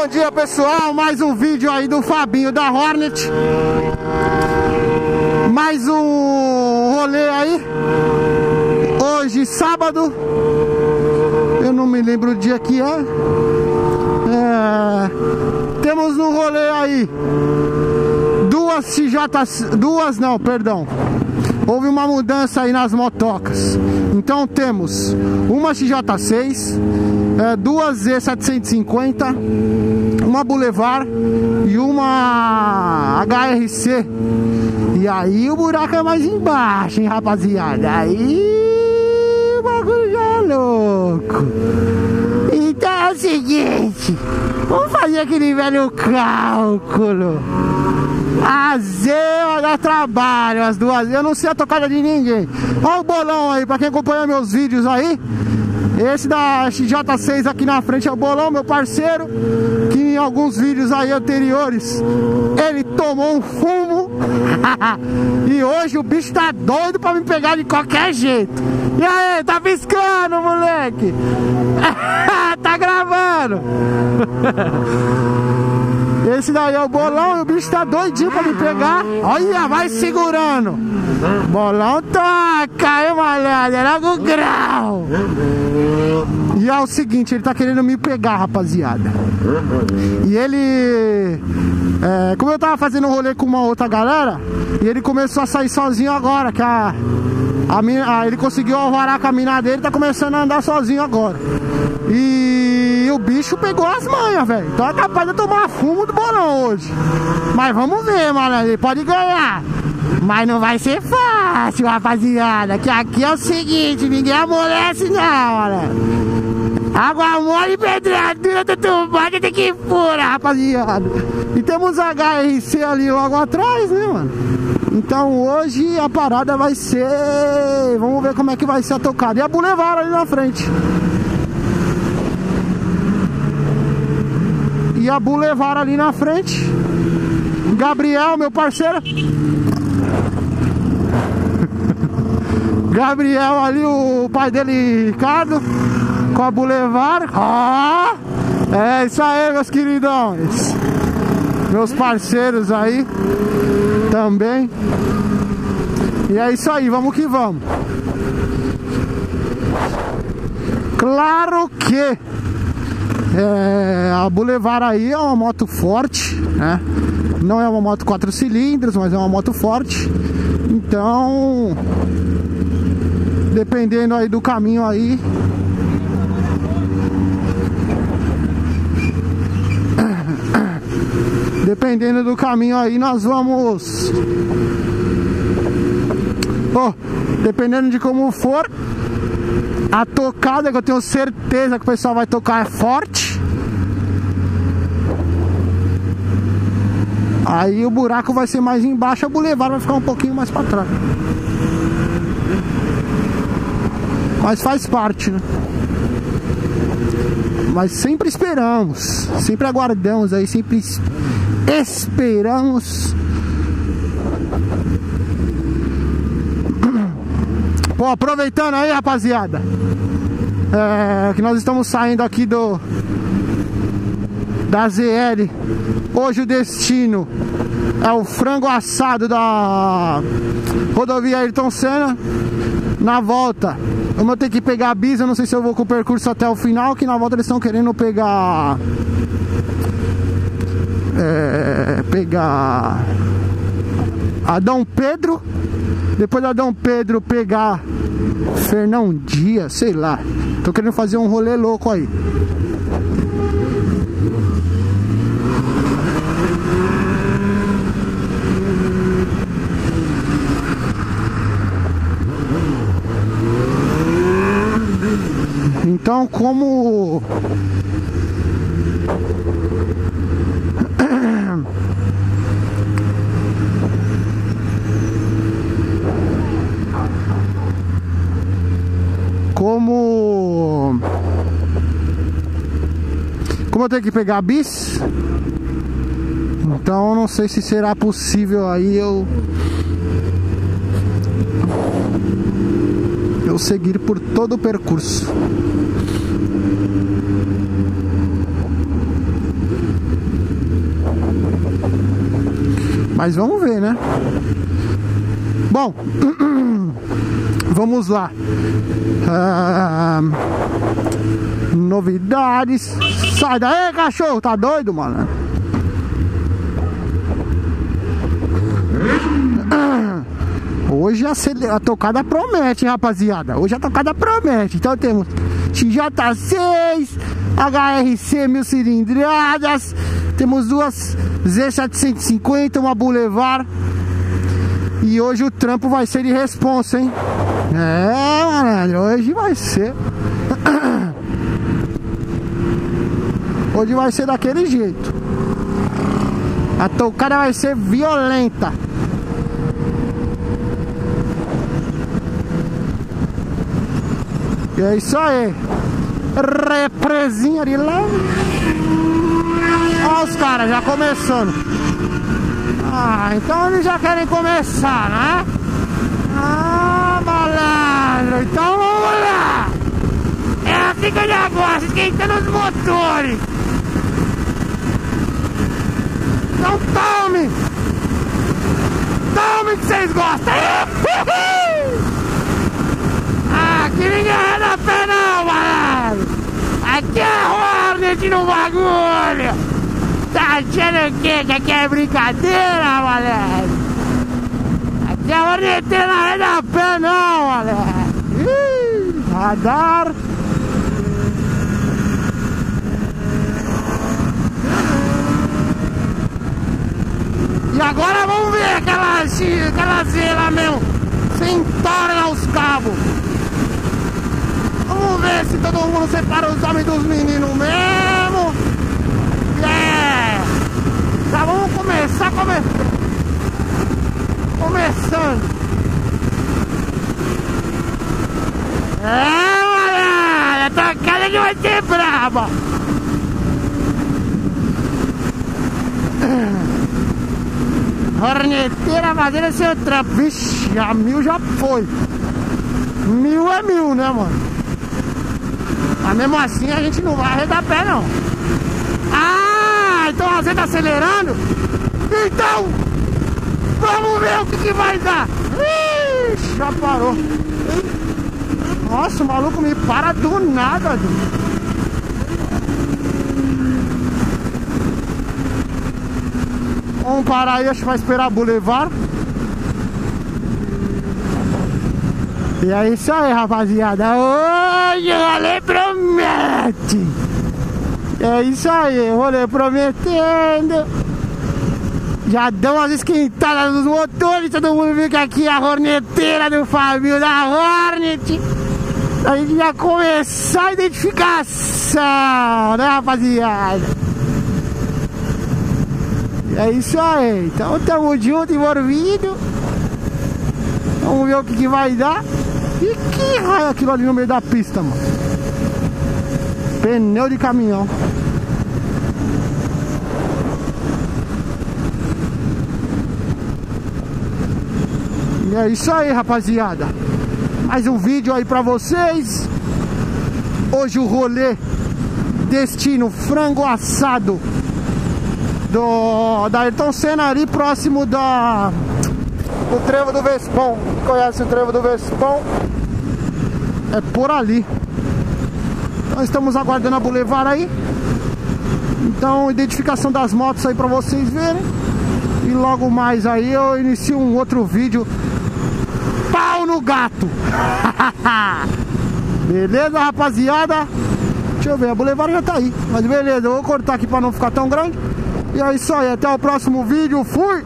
bom dia pessoal, mais um vídeo aí do Fabinho da Hornet. Mais um rolê aí. Hoje sábado. Eu não me lembro o dia que é, é Temos um rolê aí. Duas CJ... Duas não, perdão. Houve uma mudança aí nas motocas. Então temos uma XJ6, é, duas Z750, uma Boulevard e uma HRC. E aí o buraco é mais embaixo, hein, rapaziada? Aí o bagulho já é louco. Então é o seguinte, vamos fazer aquele velho cálculo. A Z vai dar trabalho, as duas. Eu não sei a tocada de ninguém. Olha o bolão aí, pra quem acompanha meus vídeos aí. Esse da XJ6 aqui na frente é o bolão, meu parceiro. Que em alguns vídeos aí anteriores ele tomou um fumo. e hoje o bicho tá doido pra me pegar de qualquer jeito. E aí, tá piscando, moleque? tá gravando. Esse daí é o bolão e o bicho tá doidinho pra me pegar. Olha, vai segurando. Bolão toca, hein, malhada? Logo grau. E é o seguinte, ele tá querendo me pegar, rapaziada. E ele... É, como eu tava fazendo um rolê com uma outra galera, e ele começou a sair sozinho agora, que a... a, a ele conseguiu alvarar com a mina dele, tá começando a andar sozinho agora. E o bicho pegou as manhas, velho. Então é capaz de tomar fumo do bolão hoje. Mas vamos ver, mano. Ele pode ganhar. Mas não vai ser fácil, rapaziada. Que aqui é o seguinte, ninguém amolece não, mano. Água mole e pedradura do tumbado tem que fura, rapaziada. E temos HRC ali logo atrás, né, mano? Então hoje a parada vai ser... Vamos ver como é que vai ser a tocada. E a Boulevard ali na frente. E a Boulevard ali na frente. Gabriel, meu parceiro. Gabriel ali, o pai dele, Ricardo. Com a Boulevard. Ah, é isso aí, meus queridões. Meus parceiros aí. Também. E é isso aí, vamos que vamos. Claro que é, a Boulevard aí é uma moto forte, né? Não é uma moto 4 cilindros, mas é uma moto forte. Então, dependendo aí do caminho aí, dependendo do caminho aí, nós vamos. Oh, dependendo de como for, a tocada que eu tenho certeza que o pessoal vai tocar é forte. Aí o buraco vai ser mais embaixo, a Boulevard vai ficar um pouquinho mais para trás. Mas faz parte, né? Mas sempre esperamos, sempre aguardamos aí, sempre esperamos aproveitando aí, rapaziada. É, que nós estamos saindo aqui do da ZL. Hoje o destino é o frango assado da rodovia Ayrton Senna. Na volta, eu vou ter que pegar a Bisa, não sei se eu vou com o percurso até o final, que na volta eles estão querendo pegar é, pegar Adão Pedro depois Dom Pedro pegar Fernão Dias, sei lá. Tô querendo fazer um rolê louco aí. Então, como como como eu tenho que pegar bis? Então não sei se será possível aí eu eu seguir por todo o percurso. Mas vamos ver né? Bom vamos lá. Ah, novidades. Sai daí, cachorro, tá doido, mano? Hoje a, a tocada promete, rapaziada. Hoje a tocada promete. Então temos XJ6, HRC mil cilindradas. Temos duas Z750, uma Boulevard. E hoje o trampo vai ser de responsa, hein? É, malandro, hoje vai ser. Hoje vai ser daquele jeito. A tocada vai ser violenta. E é isso aí. Represinha de lá. Olha os caras já começando. Ah, então eles já querem começar, né? Ah, Então vamos lá. É assim que eu já gosto, esquentando os motores. Então tome! Tome que vocês gostam! Aqui ninguém arreda pé não, malandro! Aqui é Hornet no bagulho! Tá achando o quê? Que aqui é brincadeira, malandro? Aqui é Horneteira não arreda pé não, malandro! Radar! E agora vamos ver aquela, aquela zela mesmo, sem torna os cabos. Vamos ver se todo mundo separa os homens dos meninos mesmo. É. Já vamos começar come... começando. É, olha, a tua cara que vai ser braba. Horneteira fazendo seu trampo. Vixe, a mil já foi. Mil é mil, né, mano? Mas mesmo assim a gente não vai arredar pé, não. Ah, então Z tá acelerando? Então, vamos ver o que, que vai dar. Ixi, já parou. Nossa, o maluco me para do nada, dude. Vamos parar aí, acho que vai esperar a Boulevard. E é isso aí, rapaziada. Hoje o rolê promete. É isso aí, o rolê prometendo. Já dão umas esquentadas nos motores, todo mundo viu que aqui é a horneteira do Fabio da Hornet. A gente já começar a identificação, né, rapaziada? É isso aí. Então tamo junto, envolvido. Vamos ver o que, que vai dar. E que raio é aquilo ali no meio da pista, mano? Pneu de caminhão. E é isso aí, rapaziada. Mais um vídeo aí pra vocês. Hoje o rolê Destino Frango Assado do, da Ayrton Senna ali próximo da do trevo do Vespão. Conhece o trevo do Vespão? É por ali. Nós estamos aguardando a Boulevard aí. Então, identificação das motos aí pra vocês verem. E logo mais aí eu inicio um outro vídeo. Pau no gato! beleza, rapaziada? Deixa eu ver, a Boulevard já tá aí. Mas beleza, eu vou cortar aqui pra não ficar tão grande. E é isso aí, até o próximo vídeo. Fui!